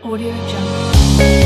Audio Jungle.